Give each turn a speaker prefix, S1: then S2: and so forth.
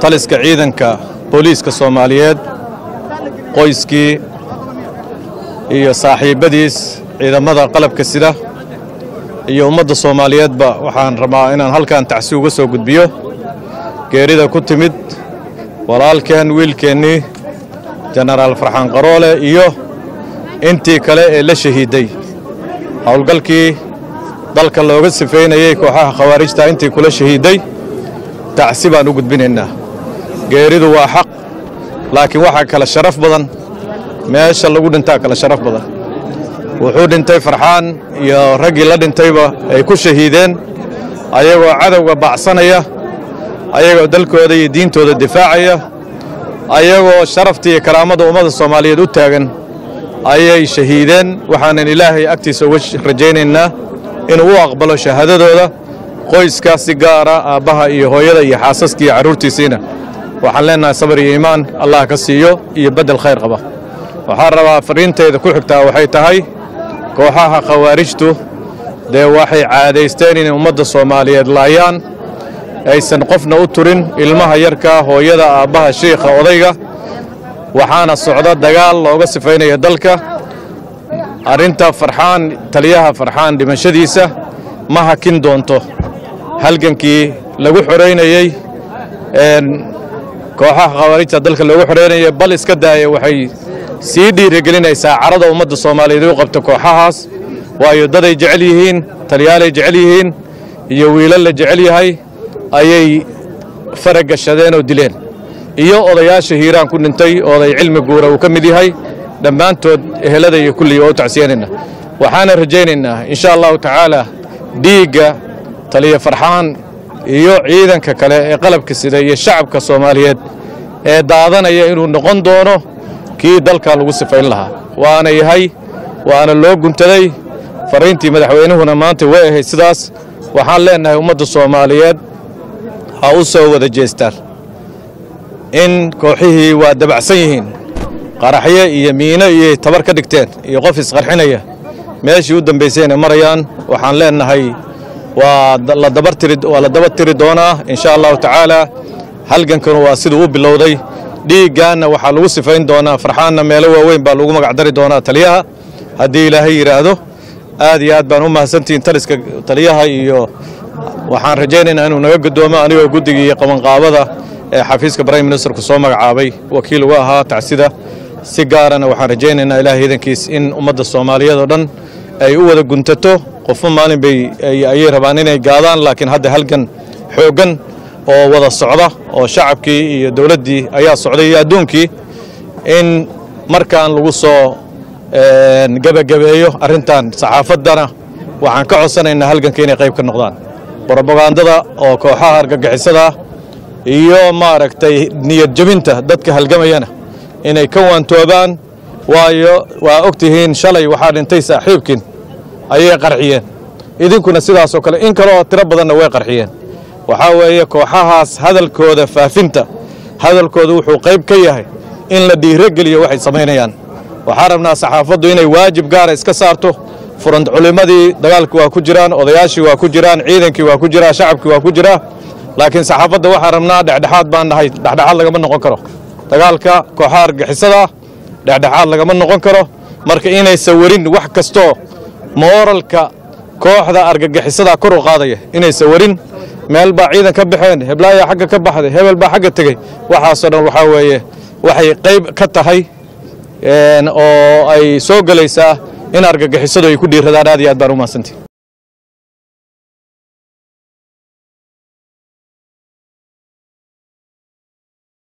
S1: taliska ciidanka booliiska soomaaliyeed qoyskii iyo saaxiibbadiis ciidamada qalabka sida iyo ummadda soomaaliyeedba waxaan rabaa inaan halkan tacsi uga soo gudbiyo. Geerida ku timid walaalkeen wiilkeennii jenaraal farxaan qaroole iyo intii kale ee la shahiiday. Howlgalkii dalka looga sifaynayey kooxaha khawaarijta intii kula shahiiday tacsi baan u gudbinaynaa. Geeridu waa xaq laakiin waxaa kale sharaf badan. Meesha lagu dhintaa kale sharaf badan. Wuxuu dhintay farxaan iyo raggii la dhintayba ay ku shahiideen ayagoo cadowga baacsanaya ayagoo dalkooda iyo diintooda difaacaya ayagoo sharafta iyo karaamada ummadda soomaaliyeed u taagan ayay shahiideen. Waxaanan ilaahay agtiisa uga rajaynaynaa inuu u aqbalo shahaadadooda qoyskaas si gaara aabbaha iyo hooyada iyo xaasaska iyo carruurtiisiina waxaan leennahay sabar iyo iimaan. Allah ka siiyo iyo beddel khayr qaba. Waxaan rabaa fariintayda ku xigtaa waxay tahay kooxaha khawaarijtu. Dee waxay caadaysteen inay ummadda soomaaliyeed laayaan aysan qofna u turin ilmaha yarka hooyada aabbaha shiikha odayga. Waxaana socda dagaal looga sifaynaya dalka. Arrinta farxaan taliyaha farxaan dhimashadiisa ma hakin doonto halgankii lagu xoraynayey kooxaha khawaarijta dalka loogu xoraynayay bal iska daaya waxay sii dhiirigelinaysaa carada ummadda soomaaliyeed u qabta kooxahaas. Waayo daday jecel yihiin taliyaalay jecel yihiin iyo wiilal la jecel yahay ayay faragashadeen oo dileen. Iyo odayaasha hiiraan ku dhintay oday cilmi guura uu ka mid yahay dhammaantood ehelada iyo kulligii waa u tacsiyanayna waxaana rajaynaynaa insha allahu tacaala dhiigga taliya farxaan iyo ciidanka kale ee qalabka sida iyo shacabka soomaaliyeed ee daadanaya inuu noqon doono kii dalkan lagu sifayn lahaa. Waana yahay waana loo guntaday. Fariintii madaxweynuhuna maanta way ahayd sidaas. Waxaan leennahay ummadda soomaaliyeed ha u soo wada jeestaan. In kooxihii waa dabacsan yihiin qaraxyo iyo miino iyo tabar ka dhigteen iyo qof isqarxinaya meeshii u dambaysayna marayaan waxaan leennahay waa la daba tiri doonaa insha allahu tacaala. Halgankanu waa siduu u bilowday. Dhiiggaanna waxaa lagu sifayn doonaa farxaanna meelo waaweyn baa lagu magacdari doonaa taliyaha. Haddii ilaahay yidhaahdo aad iyo aad baan u mahadsantihiin taliska taliyaha iyo waxaan rajaynaynaa inuu naga gudoomo anigoo guddiga iyo qabanqaabada ee xafiiska prime ministerku soo magacaabay. Wakiil uga ahaa tacsida. Si gaarana waxaan rajaynaynaa ilaah iidankiis in ummadda soomaaliyeed oo dhan ay u wada guntato qofo maalin bay ayay rabaan inay gaadaan laakiin hadda halgan xooggan oo wada socda oo shacabkii iyo dowladdii ayaa socday iyo adduunkii in markaan lagu soo gebagabeeyo arrintan saxaafaddana waxaan ka codsanaynaa halganka inay qayb ka noqdaan. Brobagandada oo kooxaha argagixisada iyo maaragtay niyad jebinta dadka halgamayana inay ka waantoobaan waayo waa og tihiin shalay waxaa dhintay saaxiibkiin ayay qarxiyeen. Idinkuna sidaasoo kale in kaleoo tiro badanna way qarxiyeen. Waxaa weeye kooxahaas hadalkooda faafinta hadalkooda wuxuu qayb ka yahay in la dhiirogeliyo waxay samaynayaan. Waxaan rabnaa saxaafaddu inay waajib gaara iska saarto furant culimmadii dagaalki waa ku jiraan odayaashii waa ku jiraan ciidankii waa ku jiraa shacabkii waa ku jiraa. Laakiin saxaafadda waxaan rabnaa dhexdhexaad baan nahay dhexdhexaad lagama noqon karo. Dagaalka kooxaha argixisada dhexdhexaad lagama noqon karo. Marka inaysa warin wax kastoo mooralka kooxda argagixisada kor u qaadaya inaysa warin. Meel baa ciidan ka baxeen heblaayaa xagga ka baxday hebel baa xagga tegey waxaasoo dhan waxaa weeye waxay qayb ka tahay oo ay soo gelaysaa in argagixisadu ay ku dhiiradaan aad iyo aad baan u mahadsantihi